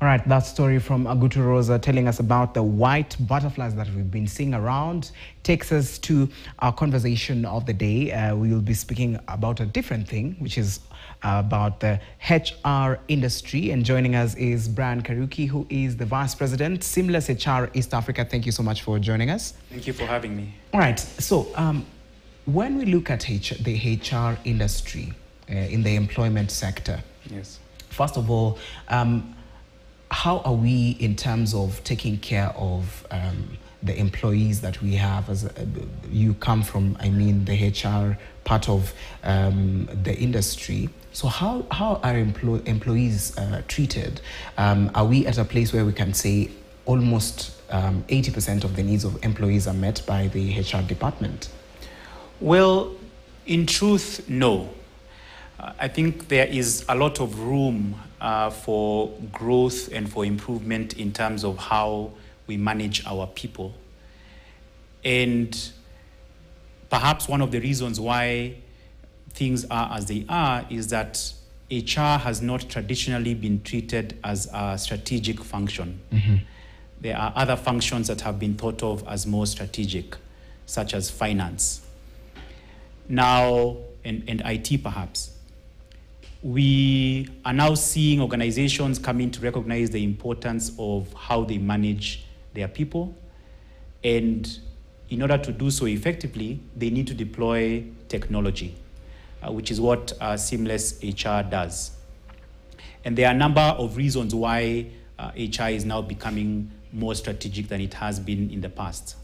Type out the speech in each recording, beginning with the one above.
All right, that story from Agutu Rosa telling us about the white butterflies that we've been seeing around takes us to our conversation of the day. Uh, we will be speaking about a different thing, which is about the HR industry. And joining us is Brian Kariuki, who is the Vice President, Seamless HR East Africa. Thank you so much for joining us. Thank you for having me. All right, so um, when we look at H the HR industry uh, in the employment sector, Yes. First of all, um, how are we in terms of taking care of um, the employees that we have? As uh, you come from, I mean, the HR part of um, the industry. So how how are emplo- employees uh, treated? Um, are we at a place where we can say almost um, 80% of the needs of employees are met by the HR department? Well, in truth, no. I think there is a lot of room uh, for growth and for improvement in terms of how we manage our people. And perhaps one of the reasons why things are as they are is that HR has not traditionally been treated as a strategic function. There are other functions that have been thought of as more strategic, such as finance. Now, and, and IT perhaps. We are now seeing organizations coming to recognize the importance of how they manage their people. And in order to do so effectively, they need to deploy technology, uh, which is what uh, Seamless HR does. And there are a number of reasons why uh, HR is now becoming more strategic than it has been in the past.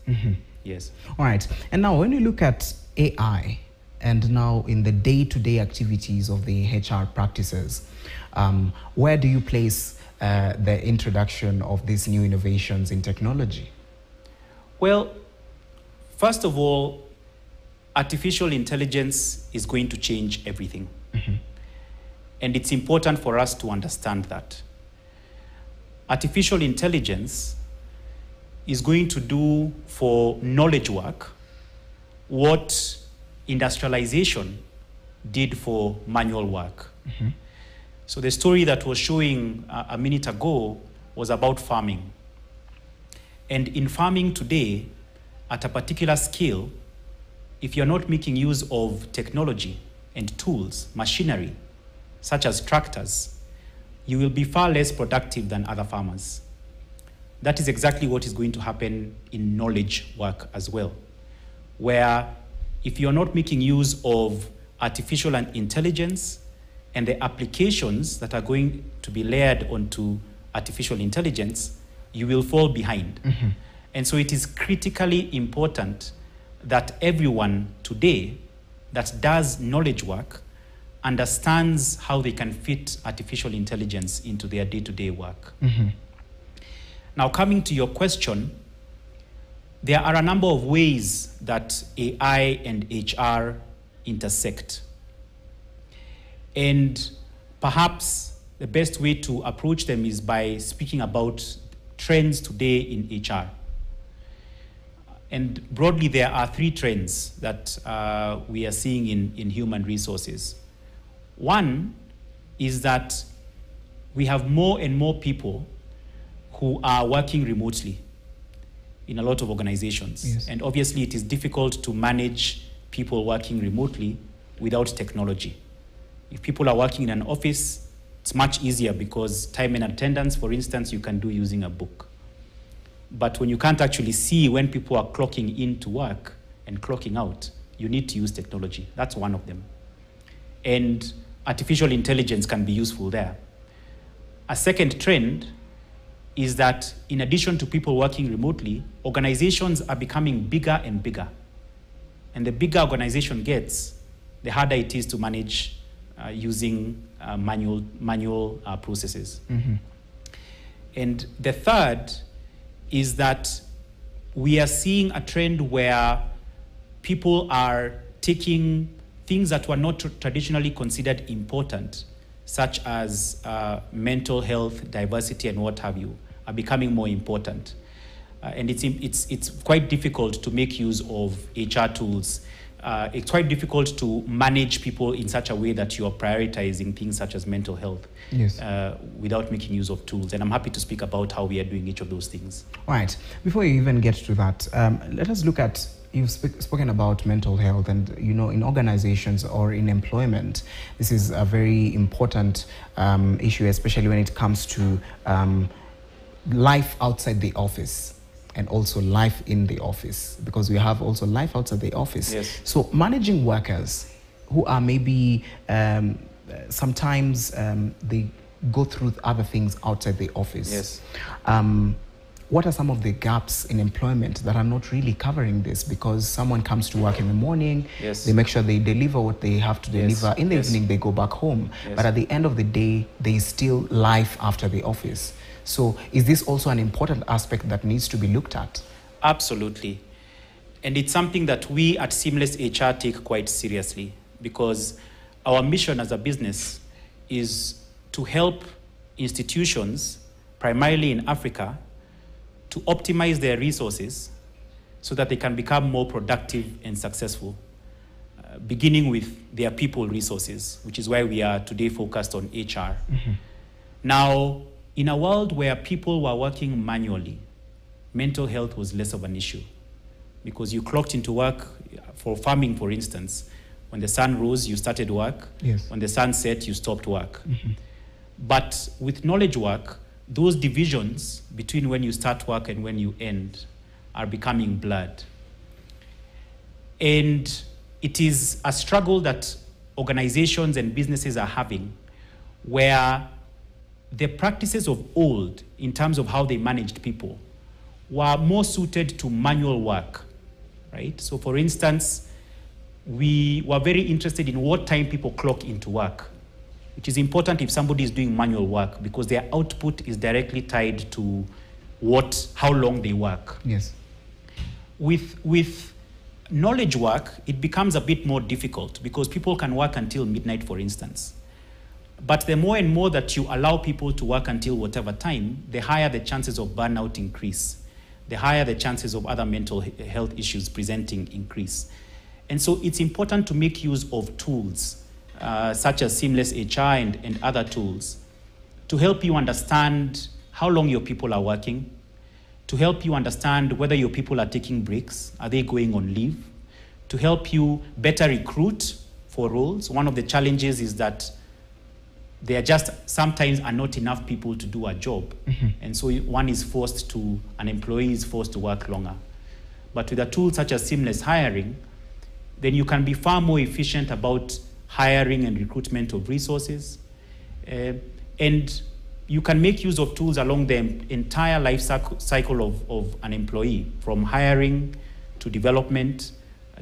Yes. All right. And now, when you look at AI, and now in the day-to-day activities of the HR practices, um, where do you place uh, the introduction of these new innovations in technology? Well, first of all, artificial intelligence is going to change everything. And it's important for us to understand that. Artificial intelligence is going to do for knowledge work what industrialization did for manual work. So the story that was showing uh, a minute ago was about farming. And in farming today, at a particular scale, if you're not making use of technology and tools, machinery, such as tractors, you will be far less productive than other farmers. That is exactly what is going to happen in knowledge work as well, where if you're not making use of artificial intelligence and the applications that are going to be layered onto artificial intelligence, you will fall behind. Mm-hmm. And so it is critically important that everyone today that does knowledge work understands how they can fit artificial intelligence into their day to day work. Mm-hmm. Now, coming to your question, there are a number of ways that AI and HR intersect. And perhaps the best way to approach them is by speaking about trends today in HR. And broadly, there are three trends that uh, we are seeing in, in human resources. One is that we have more and more people who are working remotely in a lot of organizations. Yes. And obviously, it is difficult to manage people working remotely without technology. If people are working in an office, it's much easier because time and attendance, for instance, you can do using a book. But when you can't actually see when people are clocking in to work and clocking out, you need to use technology. That's one of them. And artificial intelligence can be useful there. A second trend is that in addition to people working remotely, organizations are becoming bigger and bigger. And the bigger organization gets, the harder it is to manage uh, using uh, manual, manual uh, processes. And the third is that we are seeing a trend where people are taking things that were not tr- traditionally considered important, such as uh, mental health, diversity, and what have you, are becoming more important. Uh, and it's, it's, it's quite difficult to make use of HR tools uh, it's quite difficult to manage people in such a way that you are prioritizing things such as mental health Yes. uh, without making use of tools. And I'm happy to speak about how we are doing each of those things. Right. Before you even get to that, um, let us look at you've sp- spoken about mental health, and you know, in organizations or in employment, this is a very important um, issue, especially when it comes to um, life outside the office and also life in the office, because we have also life outside the office. Yes. So managing workers who are maybe um, uh, sometimes um, they go through other things outside the office. Yes. Um, what are some of the gaps in employment that are not really covering this? Because someone comes to work in the morning, Yes. they make sure they deliver what they have to Yes, deliver. In the yes. evening, they go back home. Yes. But at the end of the day, there is still life after the office. So, is this also an important aspect that needs to be looked at? Absolutely. And it's something that we at Seamless HR take quite seriously because our mission as a business is to help institutions, primarily in Africa, to optimize their resources so that they can become more productive and successful, uh, beginning with their people resources, which is why we are today focused on HR. Now, in a world where people were working manually, mental health was less of an issue because you clocked into work for farming, for instance. When the sun rose, you started work. Yes. When the sun set, you stopped work. Mm-hmm. But with knowledge work, those divisions between when you start work and when you end are becoming blurred. And it is a struggle that organizations and businesses are having where the practices of old, in terms of how they managed people, were more suited to manual work, right? So, for instance, we were very interested in what time people clock into work, which is important if somebody is doing manual work because their output is directly tied to what, how long they work Yes. with with knowledge work it becomes a bit more difficult because people can work until midnight for instance but the more and more that you allow people to work until whatever time the higher the chances of burnout increase the higher the chances of other mental health issues presenting increase and so it's important to make use of tools uh, such as seamless hr and, and other tools to help you understand how long your people are working to help you understand whether your people are taking breaks, are they going on leave, to help you better recruit for roles. One of the challenges is that there just sometimes are not enough people to do a job. And so one is forced to, an employee is forced to work longer. But with a tool such as seamless hiring, then you can be far more efficient about hiring and recruitment of resources. Uh, and you can make use of tools along the entire life cycle, of, of an employee, from hiring to development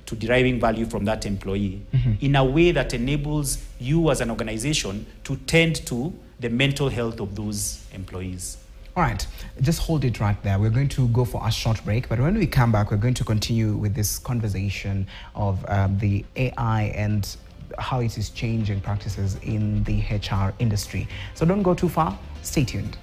to deriving value from that employee, in a way that enables you as an organization to tend to the mental health of those employees. All right, just hold it right there. We're going to go for a short break, but when we come back, we're going to continue with this conversation of um, the AI and how it is changing practices in the HR industry. So don't go too far. Stay tuned.